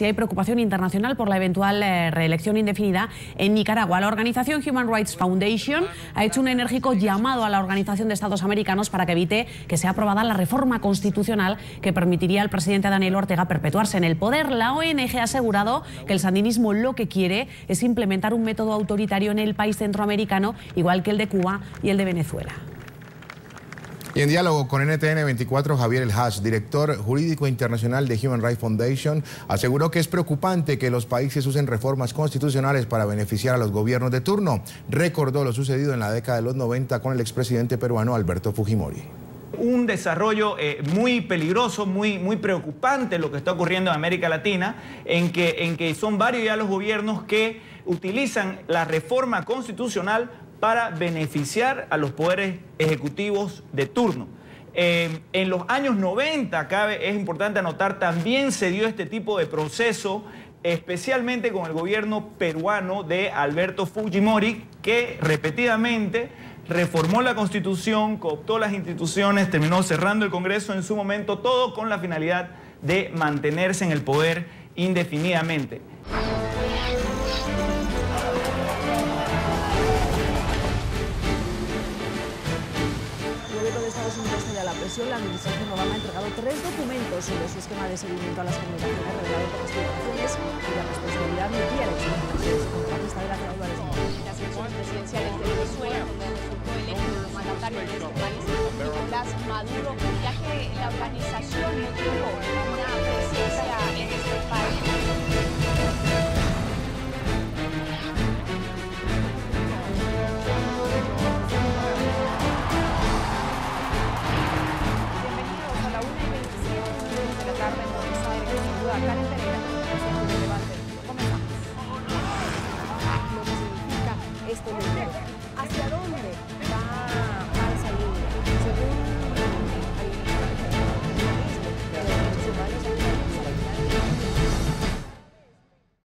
y hay preocupación internacional por la eventual eh, reelección indefinida en Nicaragua. La organización Human Rights Foundation ha hecho un enérgico llamado a la Organización de Estados Americanos para que evite que sea aprobada la reforma constitucional que permitiría al presidente Daniel Ortega perpetuarse en el poder. La ONG ha asegurado que el sandinismo lo que quiere es implementar un método autoritario en el país centroamericano, igual que el de Cuba y el de Venezuela. Y en diálogo con NTN 24, Javier El Hash, director jurídico internacional de Human Rights Foundation, aseguró que es preocupante que los países usen reformas constitucionales para beneficiar a los gobiernos de turno. Recordó lo sucedido en la década de los 90 con el expresidente peruano Alberto Fujimori un desarrollo eh, muy peligroso, muy, muy preocupante lo que está ocurriendo en América Latina, en que, en que son varios ya los gobiernos que utilizan la reforma constitucional para beneficiar a los poderes ejecutivos de turno. Eh, en los años 90, cabe, es importante anotar, también se dio este tipo de proceso, especialmente con el gobierno peruano de Alberto Fujimori, que repetidamente reformó la constitución, cooptó las instituciones, terminó cerrando el Congreso en su momento, todo con la finalidad de mantenerse en el poder indefinidamente. La administración Obama ha entregado tres documentos sobre su esquema de seguimiento a las comunicaciones revelado por las corporaciones y la responsabilidad de Alex contratista de la Álvarez. Las elecciones presidenciales de Venezuela, donde resultó electo como mandatario de este país, Nicolás Maduro, ya que la organización no tuvo este ¿Hacia dónde